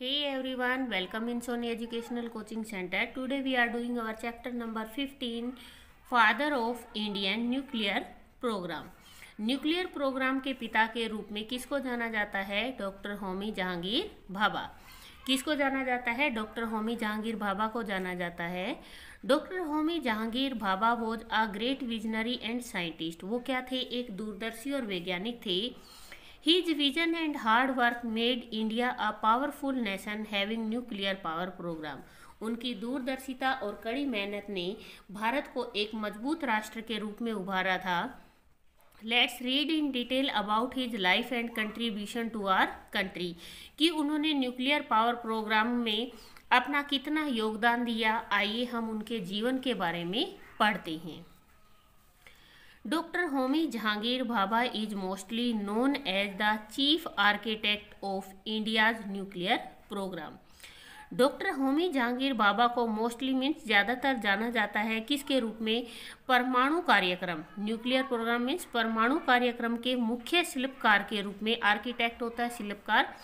Hey everyone, welcome in Sony Educational Coaching Center. Today we are doing our chapter number 15, Father of Indian Nuclear Program. Nuclear program के पिता के रूप में किसको जाना जाता है डॉक्टर होमी जहांगीर भाभा किसको जाना जाता है डॉक्टर होमी जहांगीर भाभा को जाना जाता है doctor Homi Jehangir Bhabha was a great visionary and scientist वो क्या थे एक दूरदर्शी और वैज्ञानिक थे his vision and hard work made India a powerful nation having nuclear power program उनकी दूरदर्शिता और कड़ी मेहनत ने भारत को एक मजबूत राष्ट्र के रूप में उभारा था let's read in detail about his life and contribution to our country कि उन्होंने न्यूक्लियर पावर प्रोग्राम में अपना कितना योगदान दिया आइए हम उनके जीवन के बारे में पढ़ते हैं doctor Homi Jehangir Bhabha is mostly known as the chief architect of India's nuclear program doctor Homi Jehangir Bhabha को मोस्टली मीन्स ज़्यादातर जाना जाता है किसके रूप में परमाणु कार्यक्रम न्यूक्लियर प्रोग्राम मीन्स परमाणु कार्यक्रम के मुख्य शिल्पकार के रूप में आर्किटेक्ट होता है शिल्पकार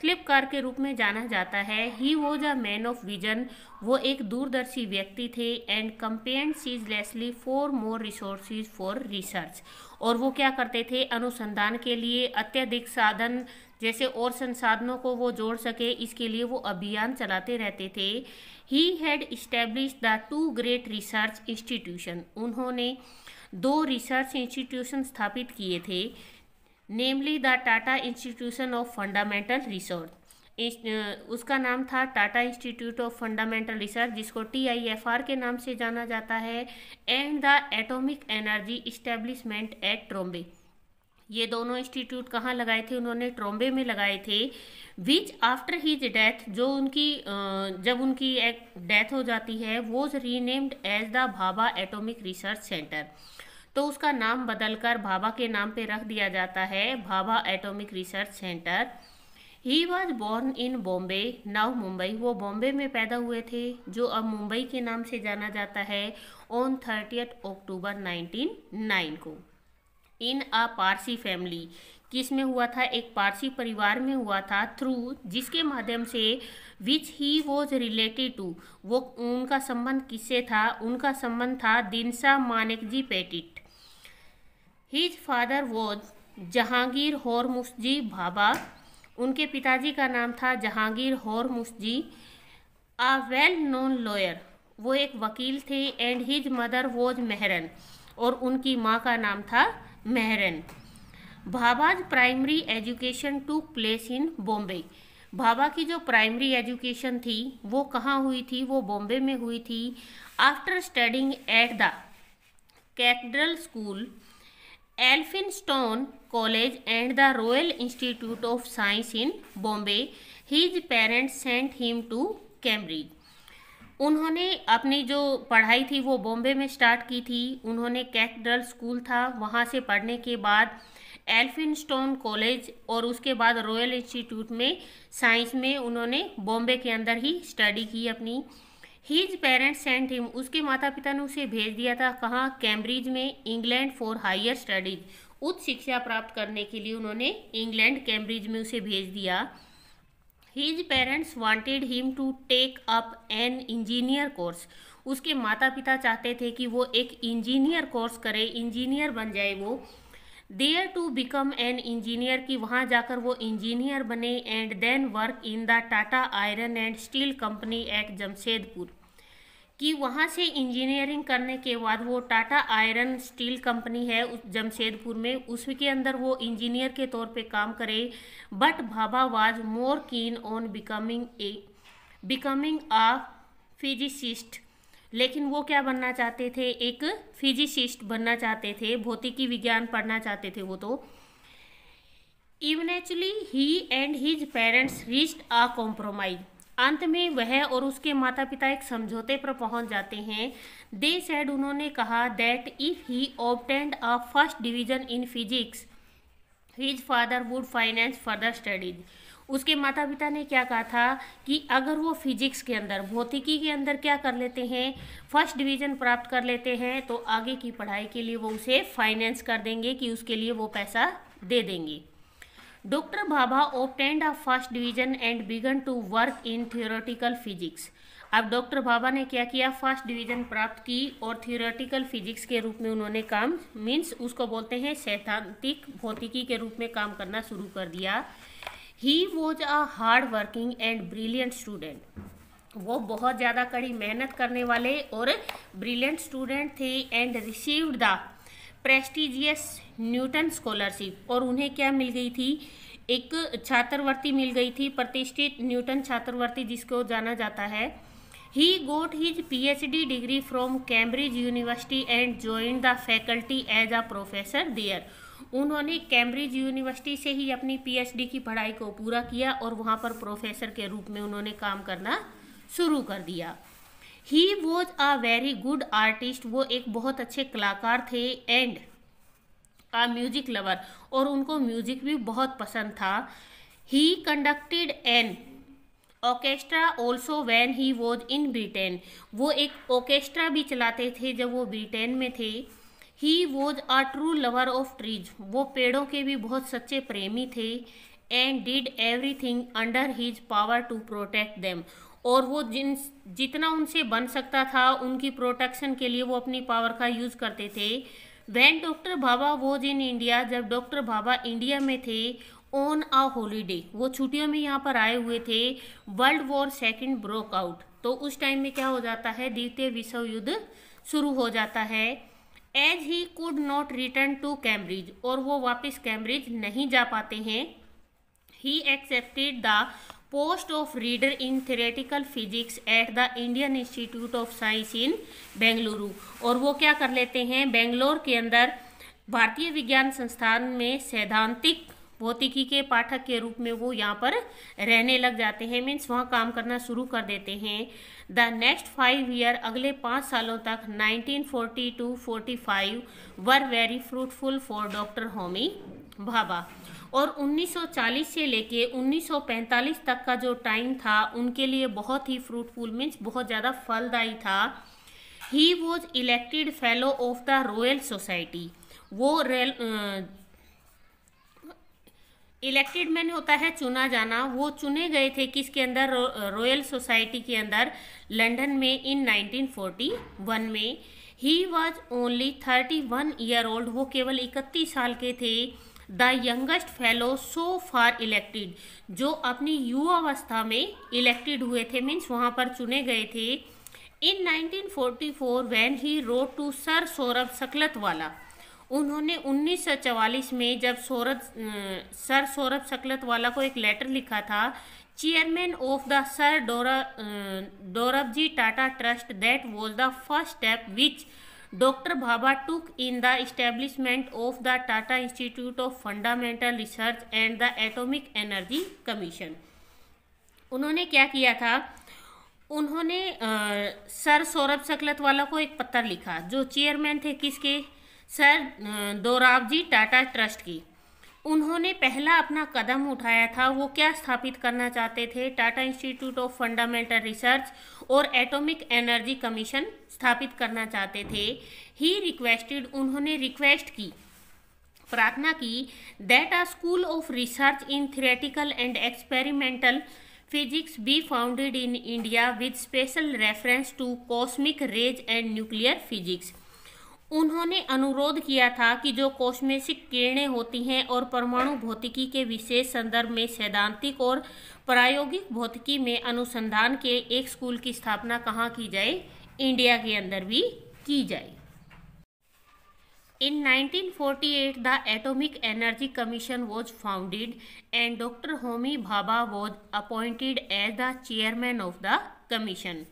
फ्लिपकार के रूप में जाना जाता है he was a man of vision वो एक दूरदर्शी व्यक्ति थे and campaigned relentlessly for more resource for research और वो क्या करते थे अनुसंधान के लिए अत्यधिक साधन जैसे और संसाधनों को वो जोड़ सके इसके लिए वो अभियान चलाते रहते थे he had established the two great research institution उन्होंने दो रिसर्च इंस्टीट्यूशन स्थापित किए थे namely the Tata Institution of Fundamental Research उसका नाम था Tata Institute of Fundamental Research जिसको टी आई एफ आर के नाम से जाना जाता है and the Atomic Energy Establishment at Trombay ये दोनों इंस्टीट्यूट कहाँ लगाए थे उन्होंने ट्रोम्बे में लगाए थे विच आफ्टर हीज डेथ जो उनकी जब उनकी डेथ हो जाती है वो renamed as the Bhabha atomic research centre तो उसका नाम बदलकर भाभा के नाम पे रख दिया जाता है Bhabha Atomic Research Centre he was born in Bombay now Mumbai वो बॉम्बे में पैदा हुए थे जो अब मुंबई के नाम से जाना जाता है ऑन थर्टियथ अक्टूबर नाइनटीन को इन अ पारसी फैमिली किस में हुआ था एक पारसी परिवार में हुआ था थ्रू जिसके माध्यम से which he was related to वो उनका संबंध किससे था उनका संबंध था Dinshaw Maneckji Petit his father was Jehangir Hormusji Bhabha उनके पिताजी का नाम था Jehangir Hormusji a well known lawyer वो एक वकील थे and his mother was Meheren और उनकी माँ का नाम था Meheren Bhabha's primary education took place in Bombay Bhabha की जो प्राइमरी एजुकेशन थी वो कहाँ हुई थी वो बॉम्बे में हुई थी after studying at the Cathedral School Elphinstone College and the Royal Institute of Science in Bombay his parents sent him to Cambridge उन्होंने अपनी जो पढ़ाई थी वो बॉम्बे में स्टार्ट की थी उन्होंने कैथड्रल स्कूल था वहाँ से पढ़ने के बाद एल्फिन स्टोन कॉलेज और उसके बाद रॉयल इंस्टीट्यूट में साइंस में उन्होंने बॉम्बे के अंदर ही स्टडी की अपनी हीज पेरेंट्स सेंट हिम उसके माता पिता ने उसे भेज दिया था कहाँ कैम्ब्रिज में इंग्लैंड फॉर हायर स्टडीज उच्च शिक्षा प्राप्त करने के लिए उन्होंने इंग्लैंड कैम्ब्रिज में उसे भेज दिया his parents wanted him to take up an engineer course उसके माता पिता चाहते थे कि वो एक इंजीनियर कोर्स करे इंजीनियर बन जाए वो there to become an engineer कि वहाँ जाकर वो इंजीनियर बने and then work in the Tata Iron and Steel Company at Jamshedpur कि वहाँ से इंजीनियरिंग करने के बाद वो टाटा आयरन स्टील कंपनी है जमशेदपुर में उसके अंदर वो इंजीनियर के तौर पे काम करे but Bhabha was more keen on becoming a becoming a physicist लेकिन वो क्या बनना चाहते थे एक फिजिसिस्ट बनना चाहते थे भौतिकी विज्ञान पढ़ना चाहते थे वो तो eventually he and his parents reached a compromise अंत में वह और उसके माता पिता एक समझौते पर पहुंच जाते हैं दे सेड उन्होंने कहा that if he obtained a first division in physics his father would finance further studies उसके माता पिता ने क्या कहा था कि अगर वो फिजिक्स के अंदर भौतिकी के अंदर क्या कर लेते हैं फर्स्ट डिवीज़न प्राप्त कर लेते हैं तो आगे की पढ़ाई के लिए वो उसे फाइनेंस कर देंगे कि उसके लिए वो पैसा दे देंगे doctor Bhabha obtained a first division and began to work in theoretical physics अब डॉक्टर भाभा ने क्या किया फर्स्ट डिवीजन प्राप्त की और थियोरेटिकल फिजिक्स के रूप में उन्होंने काम मीन्स उसको बोलते हैं सैद्धांतिक भौतिकी के रूप में काम करना शुरू कर दिया he was a hard working and brilliant student वो बहुत ज़्यादा कड़ी मेहनत करने वाले और ब्रिलियंट स्टूडेंट थे and received the prestigious Newton scholarship और उन्हें क्या मिल गई थी एक छात्रवृत्ति मिल गई थी प्रतिष्ठित न्यूटन छात्रवृत्ति जिसको जाना जाता है he got his PhD degree from Cambridge University and join the faculty as a professor there उन्होंने कैम्ब्रिज यूनिवर्सिटी से ही अपनी पीएचडी की पढ़ाई को पूरा किया और वहाँ पर प्रोफेसर के रूप में उन्होंने काम करना शुरू कर दिया he was a very good artist वो एक बहुत अच्छे कलाकार थे एंड अ म्यूजिक लवर और उनको म्यूजिक भी बहुत पसंद था he conducted an orchestra also when he was in Britain वो एक ऑर्केस्ट्रा भी चलाते थे जब वो ब्रिटेन में थे he was a true lover of trees वो पेड़ों के भी बहुत सच्चे प्रेमी थे and did everything under his power to protect them और वो जिन जितना उनसे बन सकता था उनकी प्रोटेक्शन के लिए वो अपनी पावर का यूज़ करते थे when doctor Bhabha was in India जब डॉक्टर भाभा इंडिया में थे ऑन आ हॉलीडे वो छुट्टियों में यहाँ पर आए हुए थे world war second broke out तो उस टाइम में क्या हो जाता है द्वितीय विश्व युद्ध शुरू हो जाता है as he could not return to Cambridge और वो वापस कैम्ब्रिज नहीं जा पाते हैं he accepted the post of reader in theoretical physics at the Indian Institute of Science in Bengaluru और वो क्या कर लेते हैं बेंगलोर के अंदर भारतीय विज्ञान संस्थान में सैद्धांतिक भौतिकी के पाठक के रूप में वो यहाँ पर रहने लग जाते हैं मीन्स वहाँ काम करना शुरू कर देते हैं द नेक्स्ट फाइव ईयर अगले पाँच सालों तक forty to five were very fruitful for doctor Homi Bhabha और 1940 से लेके 1945 तक का जो टाइम था उनके लिए बहुत ही फ्रूटफुल मीन्स बहुत ज़्यादा फलदायी था he was elected fellow of the Royal Society वो रेल इलेक्टेड मैन होता है चुना जाना वो चुने गए थे किसके अंदर रॉयल सोसाइटी के अंदर लंदन में इन 1941 में he was only 31 year old वो केवल इकतीस साल के थे the youngest fellow so far elected जो अपनी युवावस्था में इलेक्टेड हुए थे मीन्स वहाँ पर चुने गए थे in 1944 when he wrote to sir Sorab Saklatvala उन्होंने 1944 में जब सौरभ सर सौरभ सकलतवाला को एक लेटर लिखा था chairman of the sir Dora Dorabji Tata Trust that was the first step which doctor Bhabha took in the establishment of the Tata Institute of Fundamental Research and the Atomic Energy Commission उन्होंने क्या किया था उन्होंने आ, sir Saurabh Saklatwala को एक पत्र लिखा जो चेयरमैन थे किसके सर दोराबजी टाटा ट्रस्ट की उन्होंने पहला अपना कदम उठाया था वो क्या स्थापित करना चाहते थे Tata Institute of Fundamental Research और एटॉमिक एनर्जी कमीशन स्थापित करना चाहते थे ही रिक्वेस्टेड उन्होंने रिक्वेस्ट की प्रार्थना की that a school of research in theoretical and experimental physics be founded in India with special reference to cosmic rays and nuclear physics उन्होंने अनुरोध किया था कि जो कॉस्मेसिक किरणें होती हैं और परमाणु भौतिकी के विशेष संदर्भ में सैद्धांतिक और प्रायोगिक भौतिकी में अनुसंधान के एक स्कूल की स्थापना कहाँ की जाए इंडिया के अंदर भी की जाए in 1948 the Atomic Energy Commission was founded and doctor Homi Bhabha was appointed as the chairman of the commission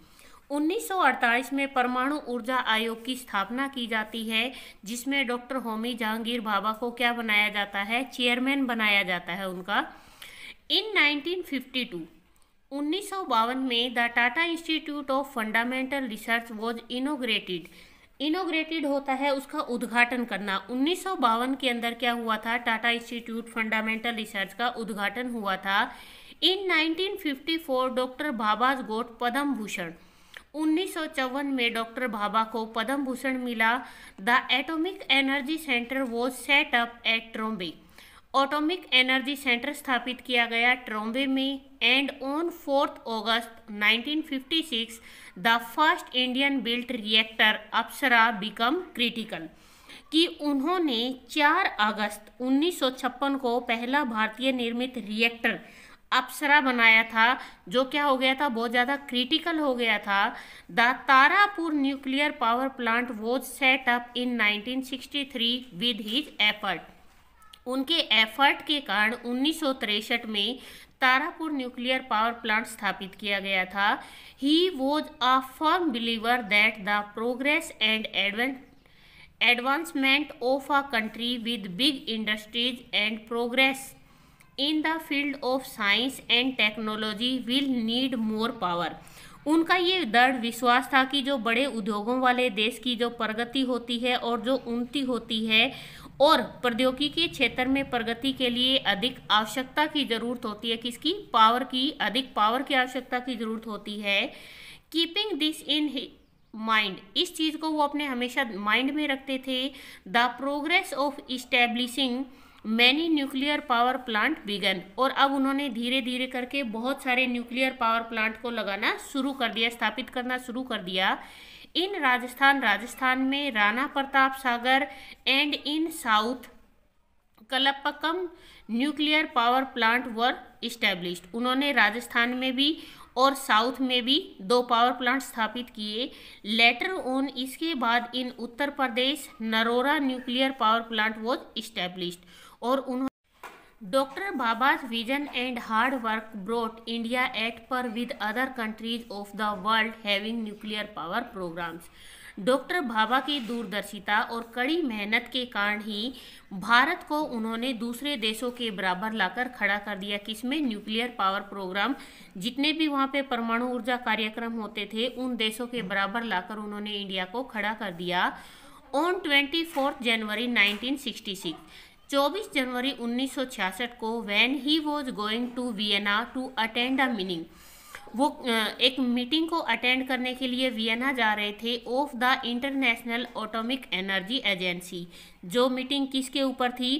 1948 में परमाणु ऊर्जा आयोग की स्थापना की जाती है जिसमें डॉक्टर होमी जहांगीर भाभा को क्या बनाया जाता है चेयरमैन बनाया जाता है उनका इन 1952 उन्नीस में the Tata Institute of Fundamental Research was inaugurated inaugurated होता है उसका उद्घाटन करना उन्नीस के अंदर क्या हुआ था टाटा इंस्टीट्यूट फंडामेंटल रिसर्च का उद्घाटन हुआ था in 1954 doctor Bhabha's got Padma Bhushan उन्नीस में डॉक्टर भाबा को पद्म भूषण मिला the Atomic Energy Centre was set up at Trombay atomic energy centre स्थापित किया गया ट्रोम्बे में and on fourth August 1956, the first Indian built reactor Apsara become critical कि उन्होंने 4 अगस्त 1956 को पहला भारतीय निर्मित रिएक्टर अप्सरा बनाया था जो क्या हो गया था बहुत ज़्यादा क्रिटिकल हो गया था the Tarapur nuclear power plant was set up in 1963 with his effort उनके एफर्ट के कारण उन्नीस में तारापुर न्यूक्लियर पावर प्लांट स्थापित किया गया था he was a firm believer that the progress and advancement of a country with big industries and progress in the field of science and technology will need more power उनका ये दृढ़ विश्वास था कि जो बड़े उद्योगों वाले देश की जो प्रगति होती है और जो उन्नति होती है और प्रौद्योगिकी क्षेत्र में प्रगति के लिए अधिक आवश्यकता की जरूरत होती है किसकी पावर की अधिक पावर की आवश्यकता की जरूरत होती है कीपिंग दिस इन माइंड इस चीज़ को वो अपने हमेशा माइंड में रखते थे the progress of establishing many nuclear power plant began और अब उन्होंने धीरे धीरे करके बहुत सारे न्यूक्लियर पावर प्लांट को लगाना शुरू कर दिया स्थापित करना शुरू कर दिया इन राजस्थान राजस्थान में Rana Pratap Sagar and in south Kalpakkam nuclear power plant were establish उन्होंने राजस्थान में भी और साउथ में भी दो पावर प्लांट स्थापित किए लेटर ऑन इसके बाद in Uttar Pradesh Narora nuclear power plant was establish और उन्होंने Dr. Baba's vision and hard work brought India at par with other countries of the world having nuclear power programs. Doctor Bhabha की दूरदर्शिता और कड़ी मेहनत के कारण ही भारत को उन्होंने दूसरे देशों के बराबर लाकर खड़ा कर दिया किसमें न्यूक्लियर पावर प्रोग्राम जितने भी वहाँ पे परमाणु ऊर्जा कार्यक्रम होते थे उन देशों के बराबर लाकर उन्होंने इंडिया को खड़ा कर दिया ऑन ट्वेंटी जनवरी 1966 24 जनवरी 1966 को when he was going to Vienna to attend a meaning वो एक मीटिंग को अटेंड करने के लिए वियना जा रहे थे of the International Atomic Energy Agency जो मीटिंग किसके ऊपर थी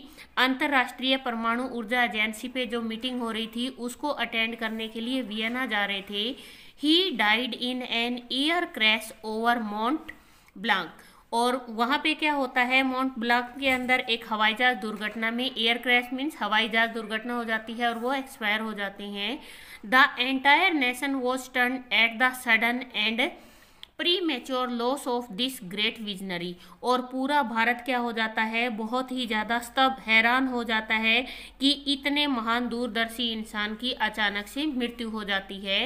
अंतर्राष्ट्रीय परमाणु ऊर्जा एजेंसी पे जो मीटिंग हो रही थी उसको अटेंड करने के लिए वियना जा रहे थे he died in an air crash over Mount Blanc और वहाँ पे क्या होता है माउंट ब्लॉक के अंदर एक हवाई जहाज दुर्घटना में एयर क्रैश मीन्स हवाई जहाज दुर्घटना हो जाती है और वो एक्सपायर हो जाते हैं the entire nation was torn at the sudden and premature loss of this great visionary और पूरा भारत क्या हो जाता है बहुत ही ज़्यादा स्तब हैरान हो जाता है कि इतने महान दूरदर्शी इंसान की अचानक से मृत्यु हो जाती है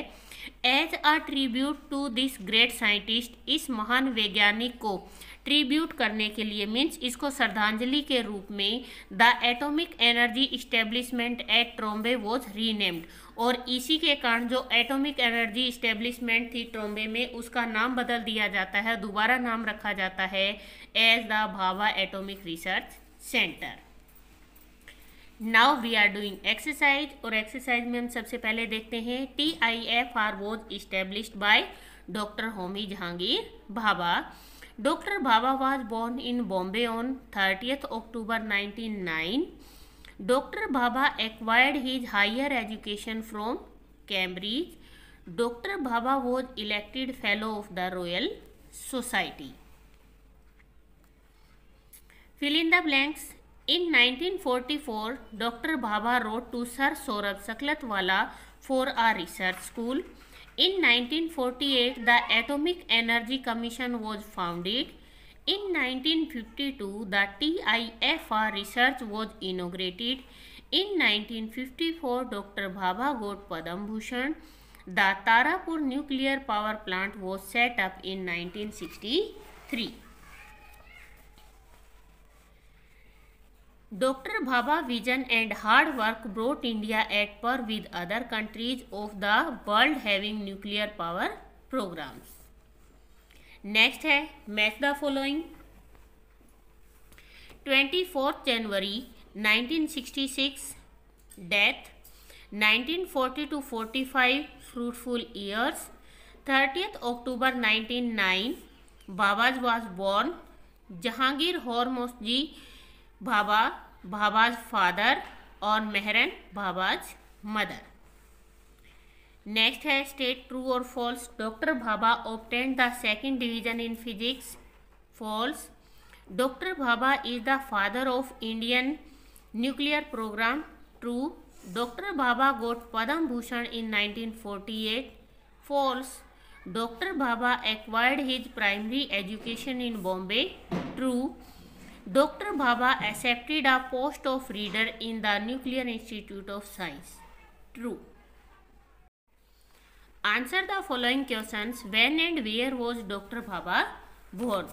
as a tribute to this great scientist इस महान वैज्ञानिक को ट्रीब्यूट करने के लिए मीन्स इसको श्रद्धांजलि के रूप में the Atomic Energy Establishment at Trombay was renamed और इसी के कारण जो एटॉमिक एनर्जी इस्टेब्लिशमेंट थी ट्रॉम्बे में उसका नाम बदल दिया जाता है दोबारा नाम रखा जाता है as the Bhabha atomic research centre now we are doing exercise और एक्सरसाइज में हम सबसे पहले देखते हैं T I F R was establish by doctor Homi Jehangir Bhabha doctor Bhabha was born in Bombay on thirtieth October nine doctor Bhabha acquired his higher education from Cambridge doctor Bhabha was elected fellow of the Royal Society fill in the blanks In 1944, Dr. Baba wrote to Sir Saurabh Saklatwala for a research school. In 1948, the Atomic Energy Commission was founded. In 1952, the TIFR research was inaugurated. In 1954, Dr. Baba got Padam Bhushan. The Tarapur nuclear power plant was set up in 1963. Doctor Bhabha vision and hard work brought India at par with other countries of the world having nuclear power programme next है match the following twenty fourth January nineteen sixty six death nineteen forty two forty five fruitful years 30th October nineteen nine Bhabha's was born Jehangir Hormusji Bhabha Bhabha's father और Mehren Bhabha's mother next है state true और false doctor Bhabha obtained the second division in physics false doctor Bhabha is the father of Indian nuclear programme true doctor Bhabha got Padma Bhushan in 1948 false doctor Bhabha acquired his primary education in Bombay true Dr. Bhabha accepted a post of reader in the Nuclear Institute of Science. True. Answer the following questions. When and where was Dr. Bhabha born?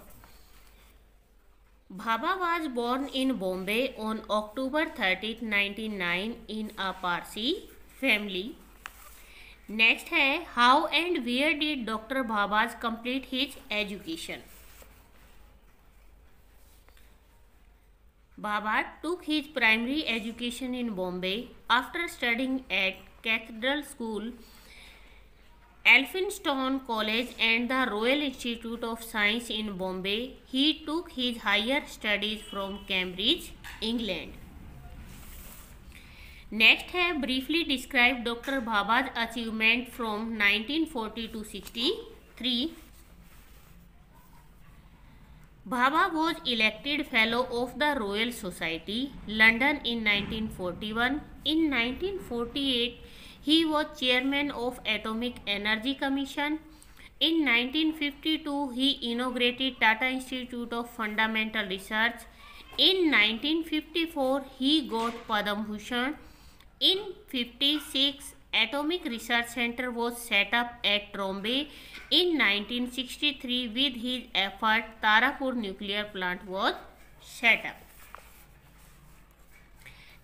Bhabha was born in Bombay on October 30, 1909 in a Parsi family. Next hai, how and where did Dr. Bhabha complete his education? Bhabha took his primary education in Bombay after studying at Cathedral School, Elphinstone College and the Royal Institute of Science in Bombay. He took his higher studies from Cambridge, England. Next है briefly describe doctor Bhabha's achievement from 1940 to 63 Baba was elected Fellow of the Royal Society, London in 1941. In 1948, he was Chairman of Atomic Energy Commission. In 1952, he inaugurated Tata Institute of Fundamental Research. In 1954, he got Padam Bhushan. In 56 Atomic Research Center was set up at Trombay in 1963. With his effort, Tarapur nuclear plant was set up.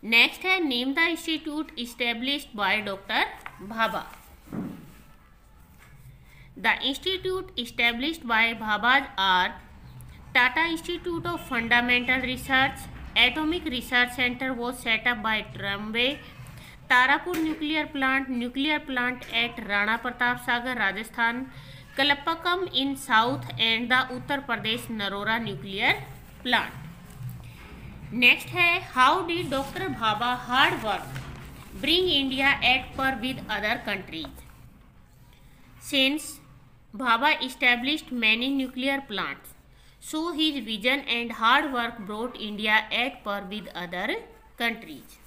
Next hai Nimda Institute established by Dr. Bhabha. The institute established by Bhabha are Tata Institute of Fundamental Research. Atomic Research Center was set up by Trombay. Tarapur nuclear plant nuclear plant at Rana Pratap Sagar Rajasthan Kalpakkam in south and the Uttar Pradesh Narora nuclear plant next है how did doctor Bhabha hard work bring India at par with other countries since Bhabha established many nuclear plants so his vision and hard work brought India at par with other countries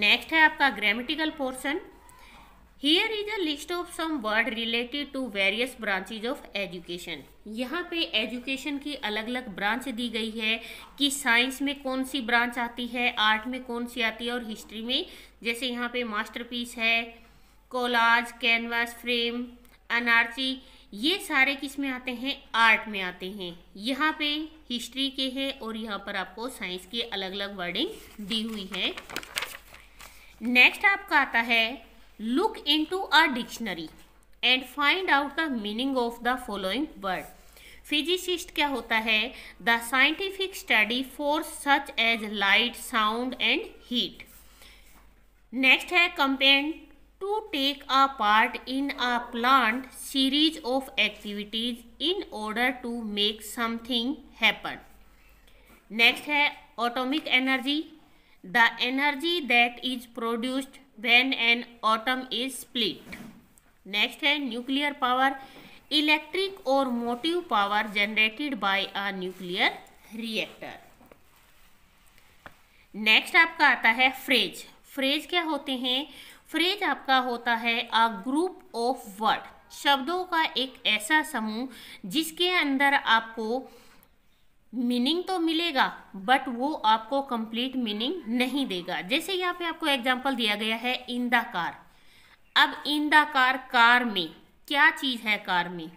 next है आपका grammatical portion here is a list of some word related to various branches of education यहाँ पे education की अलग अलग branch दी गई है कि साइंस में कौन सी ब्रांच आती है आर्ट में कौन सी आती है और हिस्ट्री में जैसे यहाँ पे मास्टरपीस है कोलाज कैनवास फ्रेम अनारसी ये सारे किस में आते हैं आर्ट में आते हैं यहाँ पे हिस्ट्री के हैं और यहाँ पर आपको साइंस की अलग अलग वर्डिंग दी हुई है नेक्स्ट आपका आता है look into a dictionary and find out the meaning of the following word physicist क्या होता है the scientific study for such as light sound and heat next है campaign to take a part in a plant series of activities in order to make something happen next है atomic energy the energy that is produced when an atom is split next है nuclear power electric or motive power generated by a nuclear reactor next आपका आता है phrase phrase क्या होते हैं phrase आपका होता है अ ग्रुप ऑफ वर्ड शब्दों का एक ऐसा समूह जिसके अंदर आपको मीनिंग तो मिलेगा बट वो आपको कंप्लीट मीनिंग नहीं देगा जैसे यहाँ पे आपको एग्जांपल दिया गया है इन द कार अब इन द कार कार में क्या चीज़ है कार में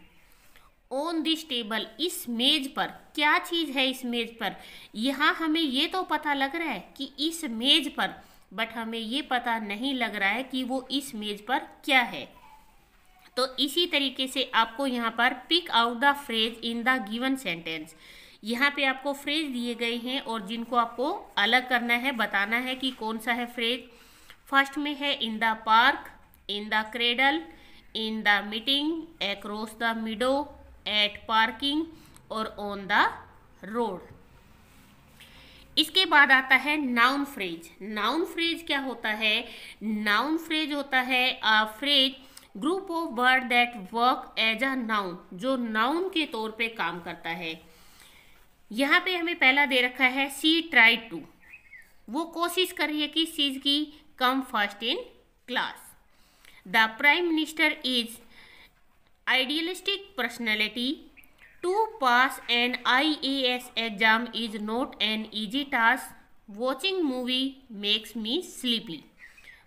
ऑन दिस टेबल इस मेज पर क्या चीज़ है इस मेज पर यहाँ हमें ये तो पता लग रहा है कि इस मेज पर बट हमें ये पता नहीं लग रहा है कि वो इस मेज पर क्या है तो इसी तरीके से आपको यहाँ पर pick out the phrase in the given sentence यहाँ पे आपको फ्रेज दिए गए हैं और जिनको आपको अलग करना है बताना है कि कौन सा है फ्रेज फर्स्ट में है in the park in the cradle in the meeting across the meadow at parking और ऑन द रोड इसके बाद आता है नाउन फ्रेज नाउन फ्रेज क्या होता है नाउन फ्रेज होता है a phrase group of word that work as a noun जो नाउन के तौर पे काम करता है यहाँ पे हमें पहला दे रखा है सी ट्राई टू वो कोशिश कर रही है कि सीज की come first in class the prime minister is idealistic personality to pass an I A S exam is not an easy task watching movie makes me sleepy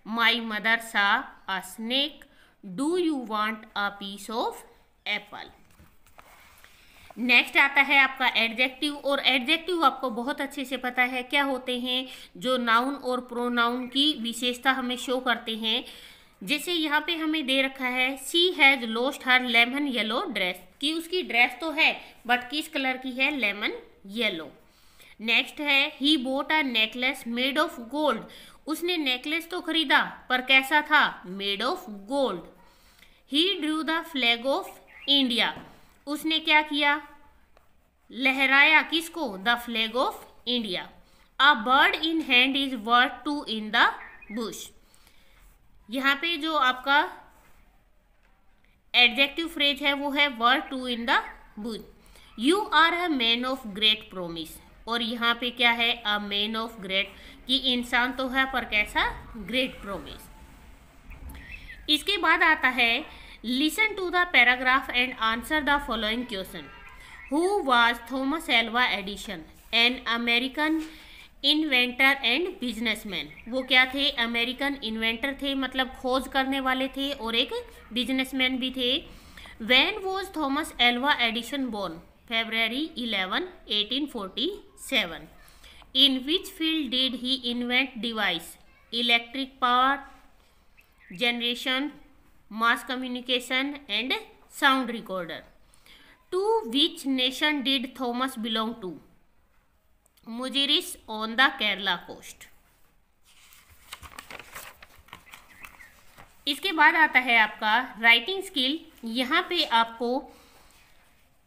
my mother saw a snake do you want a piece of apple next आता है आपका adjective और adjective आपको बहुत अच्छे से पता है क्या होते हैं जो नाउन और प्रोनाउन की विशेषता हमें शो करते हैं जैसे यहाँ पे हमें दे रखा है she has lost her lemon yellow dress कि उसकी ड्रेस तो है बट किस कलर की है लेमन येलो नेक्स्ट है he bought a necklace made of gold उसने नेकलेस तो खरीदा पर कैसा था made of gold he drew the flag of India उसने क्या किया लहराया किसको the flag of India a bird in hand is worth two in the bush यहाँ पे जो आपका एडजेक्टिव फ्रेज है वो है worth two in the bush you are a man of great promise और यहाँ पे क्या है अ मैन ऑफ ग्रेट कि इंसान तो है पर कैसा ग्रेट प्रोमिस इसके बाद आता है listen to the paragraph and answer the following question who was Thomas Alva Edison an American inventor and businessman वो क्या थे अमेरिकन इन्वेंटर थे मतलब खोज करने वाले थे और एक बिजनेसमैन भी थे when was Thomas Alva Edison born February eleven eighteen forty seven in which field did he invent device electric power generation mass communication and sound recorder to which nation did thomas belong to mujiris on the kerala coast इसके बाद आता है आपका writing skill यहाँ पे आपको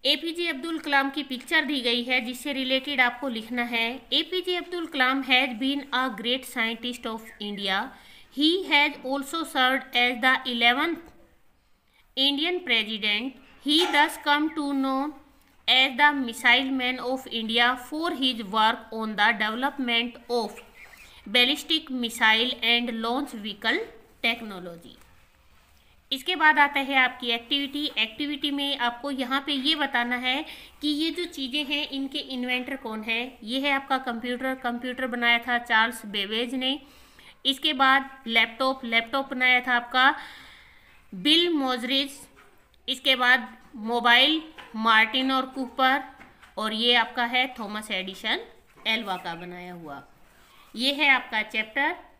ए P J Abdul कलाम की picture दी गई है जिससे रिलेटेड आपको लिखना है A P J Abdul Kalam has been a great scientist of India He has also served as the 11th Indian president. He thus come to know as the missile man of India for his work on the development of ballistic missile and launch vehicle technology. इसके बाद आता है आपकी activity activity में आपको यहाँ पे ये बताना है कि ये जो चीज़ें हैं इनके इन्वेंटर कौन है ये है आपका कंप्यूटर कंप्यूटर बनाया था चार्ल्स बेवेज ने इसके बाद लैपटॉप लैपटॉप बनाया था आपका बिल मोजरिज इसके बाद मोबाइल मार्टिन और कूपर और ये आपका है थॉमस एडिशन एल्वा का बनाया हुआ ये है आपका चैप्टर